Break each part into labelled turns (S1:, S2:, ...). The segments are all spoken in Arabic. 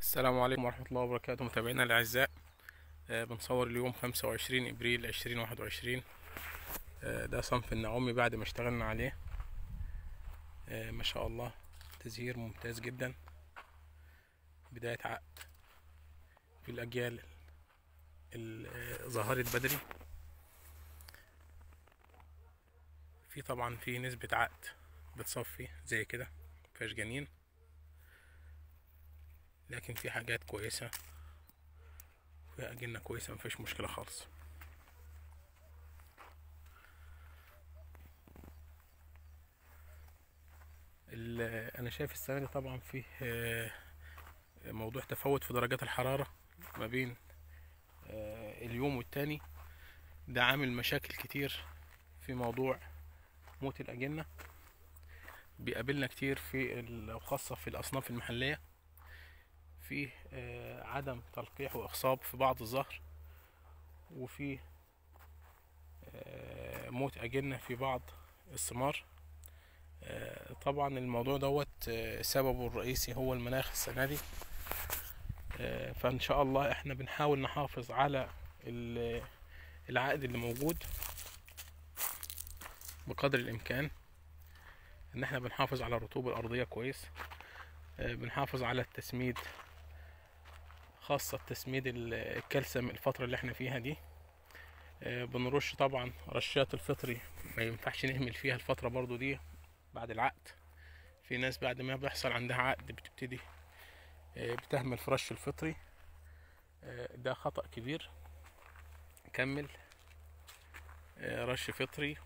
S1: السلام عليكم ورحمة الله وبركاته متابعينا الأعزاء. آه، بنصور اليوم خمسة وعشرين إبريل عشرين واحد وعشرين. ده صنف النعومي بعد ما اشتغلنا عليه. آه، ما شاء الله تزهير ممتاز جدا. بداية عقد في الأجيال اللي ظهرت بدري. في طبعا في نسبة عقد بتصفي زي كده مفيهاش جنين. لكن في حاجات كويسة فيها أجنة كويسة مفيش مشكلة خالص. ال- أنا شايف السنة دي طبعا فيه آه، موضوع تفاوت في درجات الحرارة ما بين آه، اليوم والتاني. ده عامل مشاكل كتير في موضوع موت الأجنة. بيقابلنا كتير في خاصة في الأصناف المحلية. فيه آه، عدم تلقيح وإخصاب في بعض الظهر وفيه آه، موت أجنة في بعض الثمار. آه، طبعا الموضوع دوت سببه الرئيسي هو المناخ السنة دي. فإن شاء الله إحنا بنحاول نحافظ على ال- العائد اللي موجود بقدر الإمكان إن إحنا بنحافظ على الرطوبة الأرضية كويس. بنحافظ على التسميد خاصة تسميد ال- الكالسيوم الفترة اللي إحنا فيها دي. آه، بنرش طبعا رشات الفطري. ما ينفعش نهمل فيها الفترة برضو دي بعد العقد. في ناس بعد ما بيحصل عندها عقد بتبتدي آه، بتهمل في رش الفطري. آه، ده خطأ كبير. كمل. رش فطري.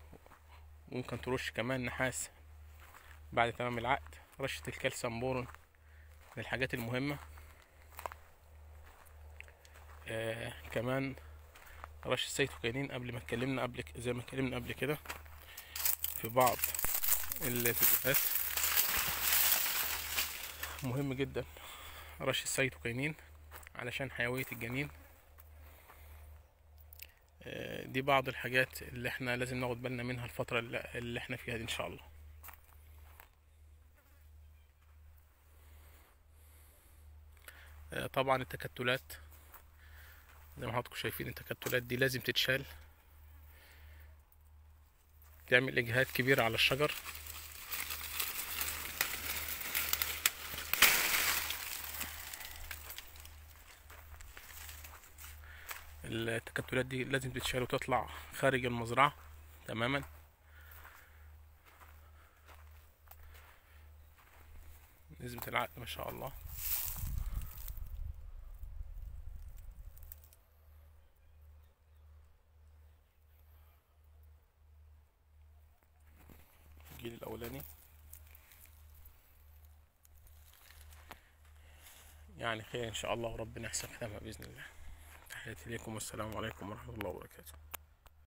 S1: ممكن ترش كمان نحاس بعد تمام العقد. رشة الكالسيوم بورون من الحاجات المهمة. آه كمان رش السيتوكاينين قبل ما اتكلمنا قبل زي ما اتكلمنا قبل كده في بعض الفيديوهات. مهم جدا رش السيتوكاينين علشان حيوية الجنين. آه، دي بعض الحاجات اللي إحنا لازم ناخد بالنا منها الفترة اللي اللي إحنا فيها دي إن شاء الله. آه، طبعا التكتلات زي ما حضراتكم شايفين التكتلات دي لازم تتشال. تعمل إجهاد كبير على الشجر. التكتلات دي لازم تتشال وتطلع خارج المزرعة تماما. نسبة العقد ما شاء الله. الجيل الأولاني. يعني خير إن شاء الله وربنا يحسن ختامها بإذن الله. تحياتي ليكم والسلام عليكم ورحمة الله وبركاته.